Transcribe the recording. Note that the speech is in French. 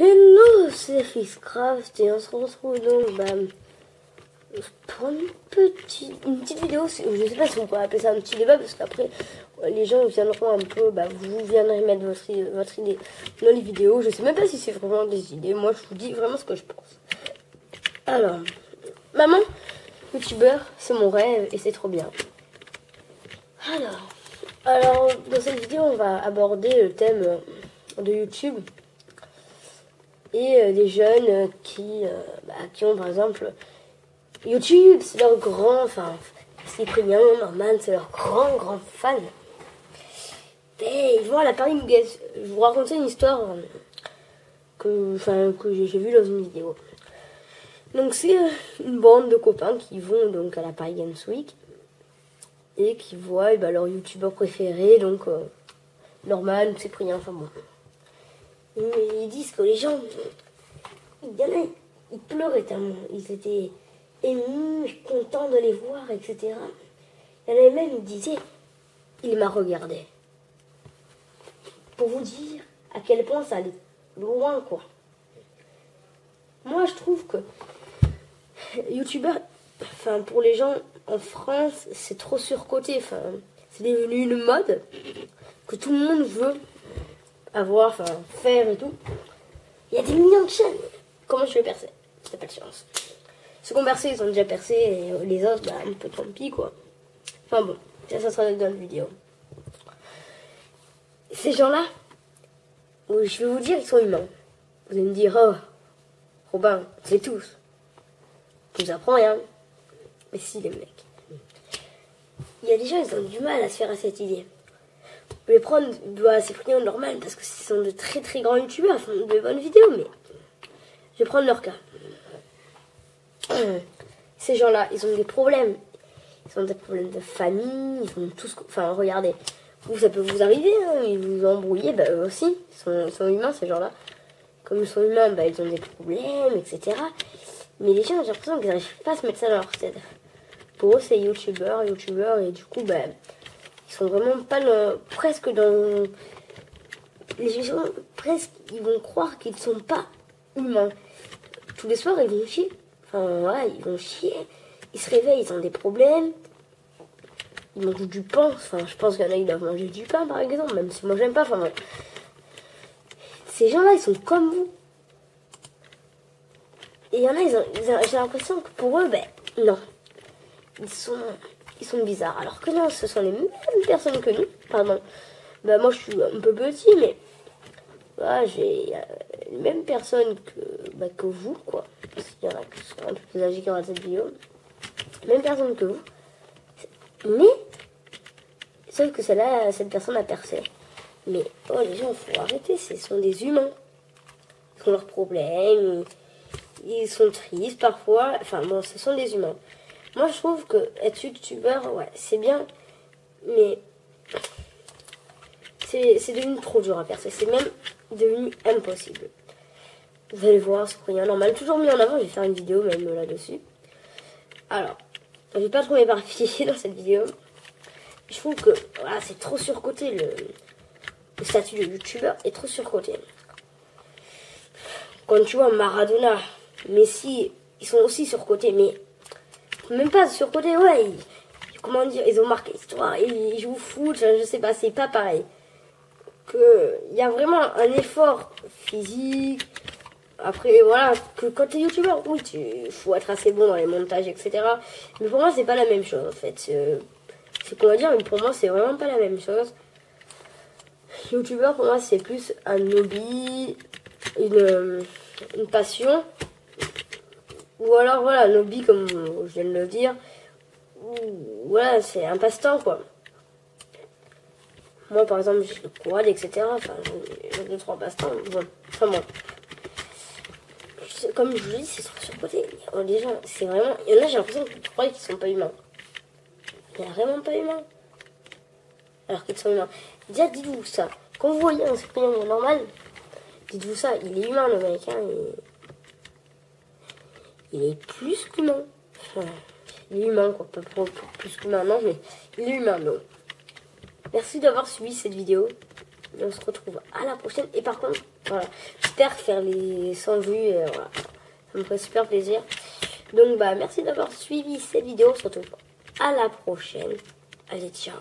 Hello, c'est Fixcraft et on se retrouve donc bah, pour une petite, une petite vidéo. Je sais pas si on peut appeler ça un petit débat parce qu'après les gens viendront un peu, bah, vous viendrez mettre votre, votre idée dans les vidéos. Je sais même pas si c'est vraiment des idées. Moi, je vous dis vraiment ce que je pense. Alors, maman, youtubeur, c'est mon rêve et c'est trop bien. Alors, alors, dans cette vidéo, on va aborder le thème de YouTube et euh, des jeunes euh, qui, euh, bah, qui ont par exemple YouTube, c'est leur grand, enfin, Cyprien, Norman, c'est leur grand, grand fan. Et ils vont à la Paris Je vous raconter une histoire que, j'ai vue dans une vidéo. Donc c'est une bande de copains qui vont donc à la Paris Games Week et qui voient bah, leur youtubeur préféré, donc Norman, Cyprien, enfin bon. Ils disent que les gens, il y a, ils pleuraient tellement. Ils étaient émus, contents de les voir, etc. Il y en avait même, ils disaient, il m'a regardé. Pour vous dire à quel point ça allait loin, quoi. Moi, je trouve que youtubeur, enfin, pour les gens en France, c'est trop surcoté. C'est devenu une mode que tout le monde veut avoir, enfin, faire et tout. Il y a des millions de chaînes. Comment je vais percer? C'est pas de chance. Ceux qui ont percé, ils ont déjà percé, et les autres, bah, un peu tant pis, quoi. Enfin bon, ça, sera dans la vidéo. Ces gens-là, je vais vous dire, ils sont humains. Vous allez me dire, oh, Robin, c'est tous. Je vous apprends rien. Mais si, les mecs. Il y a des gens, ils ont du mal à se faire à cette idée. Vais prendre, bah, c'est plutôt normal parce que ce sont de très très grands youtubeurs, ils font de bonnes vidéos, mais je vais prendre leur cas. Ces gens-là, ils ont des problèmes. Ils ont des problèmes de famille, ils ont tous. Enfin, regardez, vous, ça peut vous arriver, hein, ils vous embrouillent, bah eux aussi, ils sont, humains ces gens-là. Comme ils sont humains, bah, ils ont des problèmes, etc. Mais les gens, j'ai l'impression qu'ils n'arrivent pas à se mettre ça dans leur tête. Pour eux, c'est youtubeur, youtubeur, et du coup, bah, ils sont vraiment pas presque dans. Les gens, presque, ils vont croire qu'ils ne sont pas humains. Tous les soirs, ils vont chier. Enfin, ouais, ils vont chier. Ils se réveillent, ils ont des problèmes. Ils mangent du pain. Enfin, je pense qu'il y en a, ils doivent manger du pain, par exemple, même si moi, j'aime pas. Enfin, Ces gens-là, ils sont comme vous. Et il y en a, ont, j'ai l'impression que pour eux, ben, non. Ils sont ils sont bizarres. Alors que non, ce sont les mêmes personnes que nous. Pardon. Bah, moi, je suis un peu petit, mais bah, j'ai les mêmes personnes que, bah, que vous, quoi. Parce qu'il y en a qui sont un peu plus âgés qui regardent cette vidéo. Même personne que vous. Mais, sauf que celle-là, cette personne a percé. Mais, oh, les gens, faut arrêter. Ce sont des humains. Ils ont leurs problèmes. Ils sont tristes parfois. Enfin, bon, ce sont des humains. Moi, je trouve que être youtubeur, ouais, c'est bien, mais c'est devenu trop dur à percer. C'est même devenu impossible. Vous allez voir, c'est rien normal. Toujours mis en avant, je vais faire une vidéo même là-dessus. Alors, je vais pas trop m'éparpiller dans cette vidéo. Je trouve que voilà, c'est trop surcoté. Le, le statut de youtubeur est trop surcoté. Quand tu vois Maradona, Messi, ils sont aussi surcotés, mais même pas sur côté, ouais. comment dire, ils ont marqué l'histoire, ils jouent foot, je sais pas, c'est pas pareil. Que il y a vraiment un effort physique. Après, voilà, que quand t'es youtubeur, oui, tu faut être assez bon dans les montages, etc. Mais pour moi, c'est pas la même chose, en fait. C'est qu'on va dire, mais pour moi, c'est vraiment pas la même chose. Youtubeur, pour moi, c'est plus un hobby, une, une passion ou alors, voilà, un hobby, comme je viens de le dire. voilà, c'est un passe-temps, quoi. Moi, par exemple, le quad, etc. Enfin, j'ai deux, trois passe-temps. Enfin, moi. Comme je vous dis, c'est sur côté. Les gens, c'est vraiment. Il y en a, j'ai l'impression qu'ils croient qu'ils sont pas humains. Il n'y a vraiment pas humains. Alors qu'ils sont humains. Déjà, dites-vous ça. Quand vous voyez un supérieur normal, dites-vous ça. Il est humain, le mec. Hein, est plus qu'humain. Enfin, il est humain, quoi. Pas plus qu'humain, non, mais il est humain, non. Merci d'avoir suivi cette vidéo. Et on se retrouve à la prochaine. Et par contre, voilà, j'espère faire les 100 vues. Euh. Ça me ferait super plaisir. Donc, bah, merci d'avoir suivi cette vidéo. On se retrouve à la prochaine. Allez, ciao